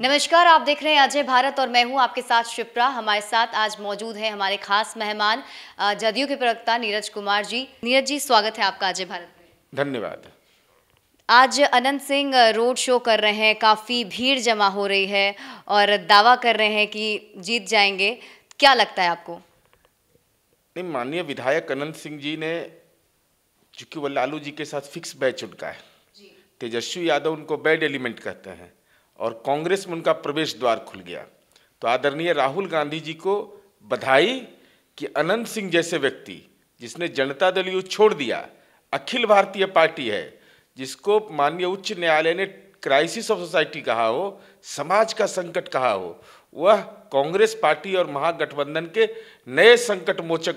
नमस्कार आप देख रहे हैं अजय भारत और मैं हूँ आपके साथ शिप्रा। हमारे साथ आज मौजूद है हमारे खास मेहमान जदयू के प्रवक्ता नीरज कुमार जी। नीरज जी स्वागत है आपका अजय भारत में। धन्यवाद। आज अनंत सिंह रोड शो कर रहे हैं काफ़ी भीड़ जमा हो रही है और दावा कर रहे हैं कि जीत जाएँगे। क्या लगता है आपको? नहीं माननीय विधायक अनंत सिंह जी ने चूँकि वो लालू जी के साथ फिक्स बैच उनका है। तेजस्वी यादव उनको बैड एलिमेंट कहते हैं। और कांग्रेस में उनका प्रवेश द्वार खुल गया। तो आदरणीय राहुल गांधी जी को बधाई कि अनंत सिंह जैसे व्यक्ति, जिसने जनता दल यू छोड़ दिया, अखिल भारतीय पार्टी है, जिसको माननीय उच्च न्यायालय ने क्राइसिस ऑफ़ सोसाइटी कहा हो, समाज का संकट कहा हो, वह कांग्रेस पार्टी और महागठबंधन के नए संकट मोचक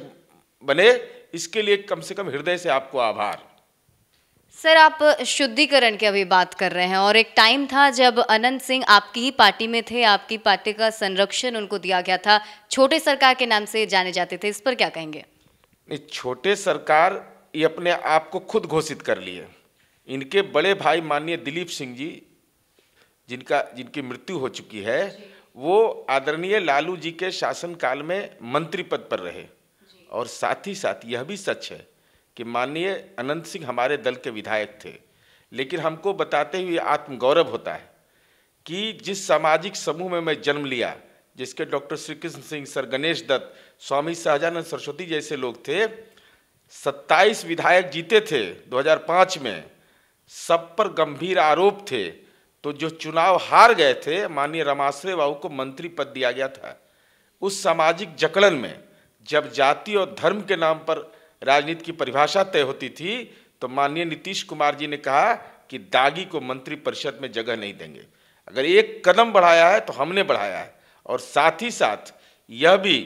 बने, इसके लिए कम से कम हृदय से आपको आभार। सर आप शुद्धिकरण की अभी बात कर रहे हैं और एक टाइम था जब अनंत सिंह आपकी ही पार्टी में थे आपकी पार्टी का संरक्षण उनको दिया गया था। छोटे सरकार के नाम से जाने जाते थे इस पर क्या कहेंगे? नहीं छोटे सरकार ये अपने आप को खुद घोषित कर लिए। इनके बड़े भाई माननीय दिलीप सिंह जी जिनका जिनकी मृत्यु हो चुकी है वो आदरणीय लालू जी के शासनकाल में मंत्री पद पर रहे। और साथ ही साथ यह भी सच है कि माननीय अनंत सिंह हमारे दल के विधायक थे, लेकिन हमको बताते हुए आत्मगौरव होता है कि जिस सामाजिक समूह में मैं जन्म लिया, जिसके डॉक्टर श्री कृष्ण सिंह, सर गणेश दत्त, स्वामी सहजानंद सरस्वती जैसे लोग थे 27 विधायक जीते थे 2005 में, सब पर गंभीर आरोप थे। तो जो चुनाव हार गए थे, माननीय रमाश्रय बाबू को मंत्री पद दिया गया था, उस सामाजिक जकड़न में जब जाति और धर्म के नाम पर राजनीति की परिभाषा तय होती थी तो माननीय नीतीश कुमार जी ने कहा कि दागी को मंत्री परिषद में जगह नहीं देंगे। अगर एक कदम बढ़ाया है तो हमने बढ़ाया है। और साथ ही साथ यह भी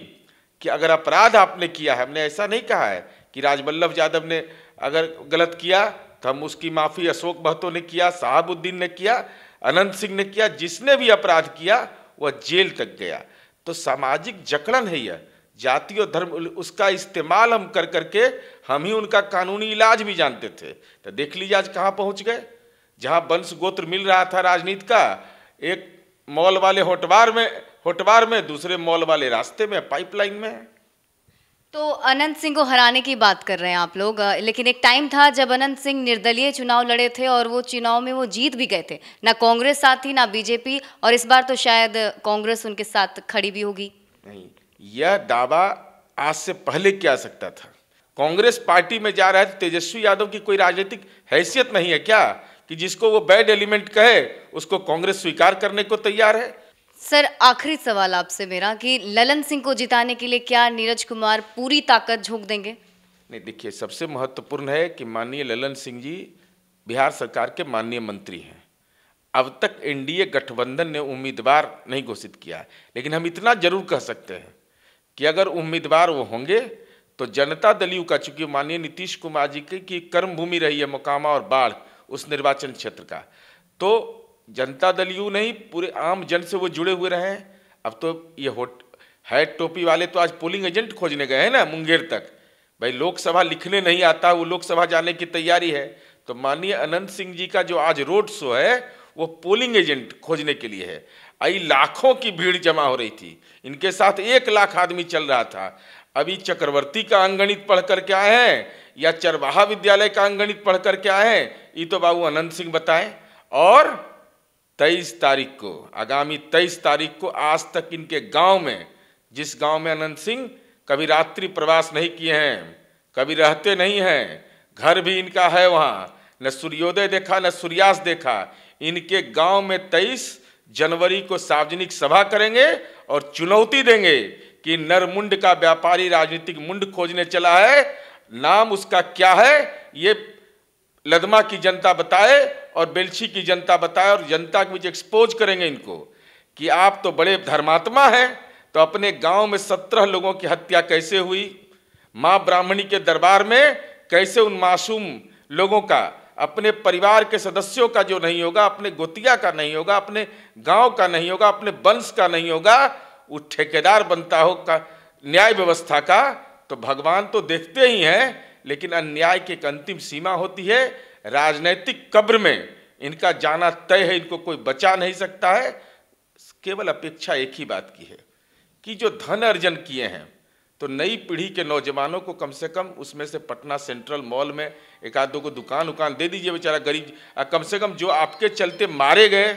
कि अगर अपराध आपने किया है, हमने ऐसा नहीं कहा है कि राजवल्लभ यादव ने अगर गलत किया तो हम उसकी माफ़ी अशोक महतो ने किया साहबुद्दीन ने किया, अनंत सिंह ने किया, जिसने भी अपराध किया, वह जेल तक गया। तो सामाजिक जकड़न है यह। जाति और धर्म उसका इस्तेमाल हम कर करके हम ही उनका कानूनी इलाज भी जानते थे। तो देख लीजिए आज कहाँ पहुँच गए। जहाँ वंश गोत्र मिल रहा था राजनीति का एक मॉल वाले होटवार में होटवार में दूसरे मॉल वाले रास्ते में पाइपलाइन में। तो अनंत सिंह को हराने की बात कर रहे हैं आप लोग। लेकिन एक टाइम था जब अनंत सिंह निर्दलीय चुनाव लड़े थे और वो चुनाव में वो जीत भी गए थे। ना कांग्रेस साथ थी ना बीजेपी। और इस बार तो शायद कांग्रेस उनके साथ खड़ी भी होगी। नहीं यह दावा आज से पहले किया सकता था। कांग्रेस पार्टी में जा रहा है तो तेजस्वी यादव की कोई राजनीतिक हैसियत नहीं है क्या? कि जिसको वो बैड एलिमेंट कहे उसको कांग्रेस स्वीकार करने को तैयार है? सर आखिरी सवाल आपसे मेरा कि ललन सिंह को जिताने के लिए क्या नीरज कुमार पूरी ताकत झोंक देंगे? नहीं देखिए सबसे महत्वपूर्ण है कि माननीय ललन सिंह जी बिहार सरकार के माननीय मंत्री हैं। अब तक एनडीए गठबंधन ने उम्मीदवार नहीं घोषित किया है। लेकिन हम इतना ज़रूर कह सकते हैं कि अगर उम्मीदवार वो होंगे तो जनता दल यू का चूँकि माननीय नीतीश कुमार जी की, की कर्म भूमि रही है मोकामा और बाढ़ उस निर्वाचन क्षेत्र का। तो जनता दल यू नहीं पूरे आम जन से वो जुड़े हुए रहे हैं। अब तो ये होट हैट टोपी वाले तो आज पोलिंग एजेंट खोजने गए हैं ना मुंगेर तक। भाई लोकसभा लिखने नहीं आता वो लोकसभा जाने की तैयारी है। तो माननीय अनंत सिंह जी का जो आज रोड शो है वो पोलिंग एजेंट खोजने के लिए है। आई लाखों की भीड़ जमा हो रही थी। इनके साथ एक लाख आदमी चल रहा था। अभी चक्रवर्ती का अंगणित पढ़ करके आए हैं? या चरवाहा विद्यालय का अंगणित पढ़ करके आए हैं? ये तो बाबू अनंत सिंह बताएँ। और तेईस तारीख को, आगामी तेईस तारीख को आज तक इनके गाँव में, जिस गाँव में अनंत सिंह कभी रात्रि प्रवास नहीं किए हैं, कभी रहते नहीं हैं, घर भी इनका है वहाँ। न सूर्योदय देखा, न सूर्यास्त देखा। इनके गाँव में तेईस जनवरी को सार्वजनिक सभा करेंगे और चुनौती देंगे कि नरमुंड का व्यापारी राजनीतिक मुंड खोजने चला है। नाम उसका क्या है? ये लदमा की जनता बताए और बेलछी की जनता बताए और जनता के बीच एक्सपोज करेंगे इनको कि आप तो बड़े धर्मात्मा हैं तो अपने गाँव में सत्रह लोगों की हत्या कैसे हुई? माँ ब्राह्मणी के दरबार में कैसे उन मासूम लोगों का अपने परिवार के सदस्यों का जो नहीं होगा, अपने गोतिया का नहीं होगा, अपने गाँव का नहीं होगा, अपने वंश का नहीं होगा, वो ठेकेदार बनता हो का, न्याय व्यवस्था का तो भगवान तो देखते ही हैं, लेकिन अन्याय की एक अंतिम सीमा होती है राजनैतिक कब्र में। इनका जाना तय है, इनको कोई बचा नहीं सकता है। केवल अपेक्षा एक ही बात की है कि जो धन अर्जन किए हैं तो नई पीढ़ी के नौजवानों को कम से कम उसमें से पटना सेंट्रल मॉल में एक आध दो को दुकान उकान दे दीजिए बेचारा गरीब कम से कम जो आपके चलते मारे गए,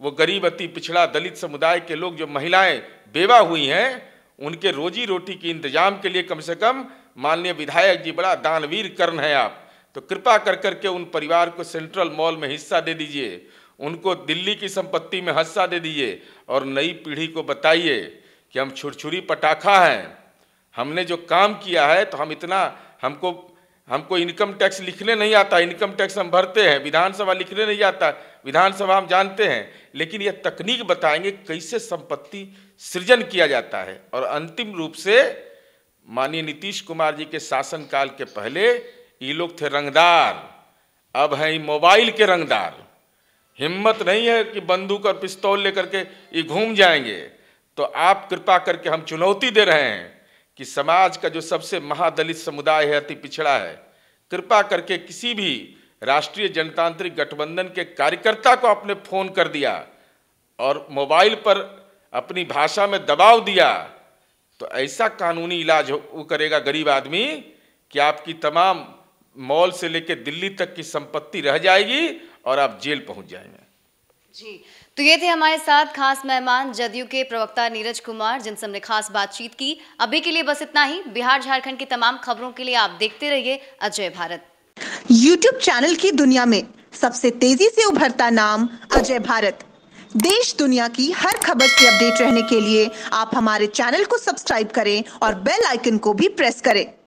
वो गरीब अति पिछड़ा दलित समुदाय के लोग, जो महिलाएँ बेवा हुई हैं, उनके रोजी रोटी के इंतज़ाम के लिए कम से कम माननीय विधायक जी बड़ा दानवीर कर्ण है आप। तो कृपा कर करके उन परिवार को सेंट्रल मॉल में हिस्सा दे दीजिए, उनको दिल्ली की संपत्ति में हिस्सा दे दीजिए, और नई पीढ़ी को बताइए कि हम छुरछुरी पटाखा हैं। हमने जो काम किया है तो हम इतना, हमको हमको इनकम टैक्स लिखने नहीं आता इनकम टैक्स हम भरते हैं, विधानसभा लिखने नहीं आता, विधानसभा हम जानते हैं, लेकिन यह तकनीक बताएँगे कैसे संपत्ति सृजन किया जाता है। और अंतिम रूप से माननीय नीतीश कुमार जी के शासनकाल के पहले ये लोग थे रंगदार, अब हैं मोबाइल के रंगदार। हिम्मत नहीं है कि बंदूक और पिस्तौल लेकर के ये घूम जाएँगे। तो आप कृपा करके हम चुनौती दे रहे हैं। कि समाज का जो सबसे महादलित समुदाय है, अति पिछड़ा है, कृपा करके किसी भी राष्ट्रीय जनतांत्रिक गठबंधन के कार्यकर्ता को आपने फ़ोन कर दिया और मोबाइल पर अपनी भाषा में दबाव दिया तो ऐसा कानूनी इलाज वो करेगा गरीब आदमी कि आपकी तमाम मॉल से लेकर दिल्ली तक की संपत्ति रह जाएगी और आप जेल पहुँच जाएँगे। जी। तो ये थे हमारे साथ खास मेहमान, जदयू के प्रवक्ता नीरज कुमार जिनसे हमने खास बातचीत की। अभी के लिए बस इतना ही। बिहार, झारखंड की तमाम खबरों के लिए आप देखते रहिए अजय भारत। यूट्यूब चैनल की दुनिया में सबसे तेज़ी से उभरता नाम अजय भारत। देश, दुनिया की हर खबर से अपडेट रहने के लिए आप हमारे चैनल को सब्सक्राइब करें और बेल आइकन को भी प्रेस करें।